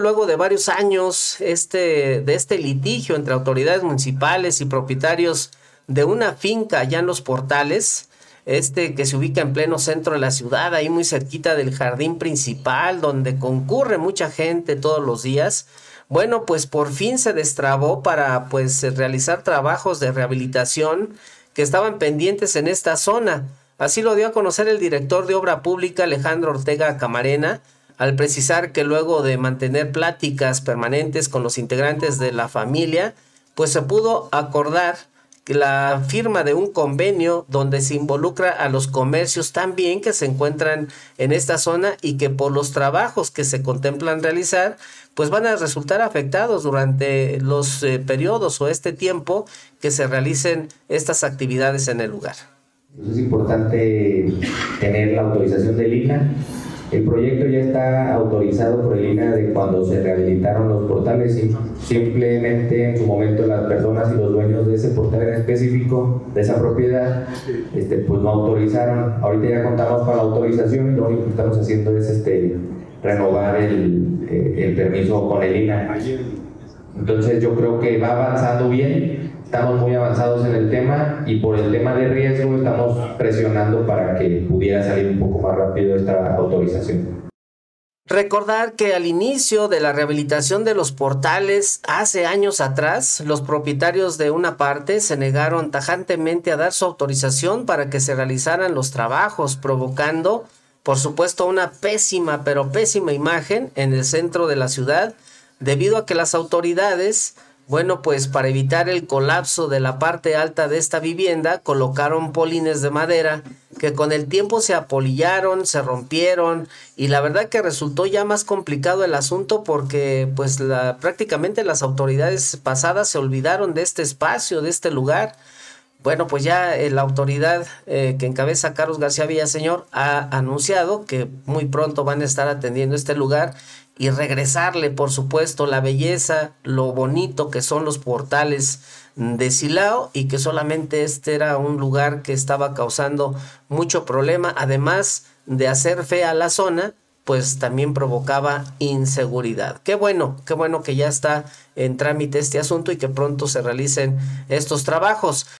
Luego de varios años este, de este litigio entre autoridades municipales y propietarios de una finca allá en los portales, este que se ubica en pleno centro de la ciudad, ahí muy cerquita del jardín principal, donde concurre mucha gente todos los días. Bueno, pues por fin se destrabó para pues realizar trabajos de rehabilitación que estaban pendientes en esta zona. Así lo dio a conocer el director de Obra Pública Alejandro Ortega Camarena, al precisar que luego de mantener pláticas permanentes con los integrantes de la familia, pues se pudo acordar la firma de un convenio donde se involucra a los comercios también que se encuentran en esta zona y que por los trabajos que se contemplan realizar, pues van a resultar afectados durante los eh, periodos o este tiempo que se realicen estas actividades en el lugar. Es importante tener la autorización del INA el proyecto ya está autorizado por el INA de cuando se rehabilitaron los portales y simplemente en su momento las personas y los dueños de ese portal en específico, de esa propiedad, este, pues no autorizaron. Ahorita ya contamos con la autorización y lo único que estamos haciendo es este, renovar el, eh, el permiso con el INA. Entonces yo creo que va avanzando bien estamos muy avanzados en el tema y por el tema de riesgo estamos presionando para que pudiera salir un poco más rápido esta autorización. Recordar que al inicio de la rehabilitación de los portales, hace años atrás, los propietarios de una parte se negaron tajantemente a dar su autorización para que se realizaran los trabajos, provocando, por supuesto, una pésima, pero pésima imagen en el centro de la ciudad, debido a que las autoridades bueno, pues para evitar el colapso de la parte alta de esta vivienda, colocaron polines de madera que con el tiempo se apolillaron, se rompieron y la verdad que resultó ya más complicado el asunto porque pues la, prácticamente las autoridades pasadas se olvidaron de este espacio, de este lugar. Bueno, pues ya eh, la autoridad eh, que encabeza Carlos García Villaseñor ha anunciado que muy pronto van a estar atendiendo este lugar y regresarle, por supuesto, la belleza, lo bonito que son los portales de Silao y que solamente este era un lugar que estaba causando mucho problema, además de hacer fea la zona, pues también provocaba inseguridad. Qué bueno, qué bueno que ya está en trámite este asunto y que pronto se realicen estos trabajos.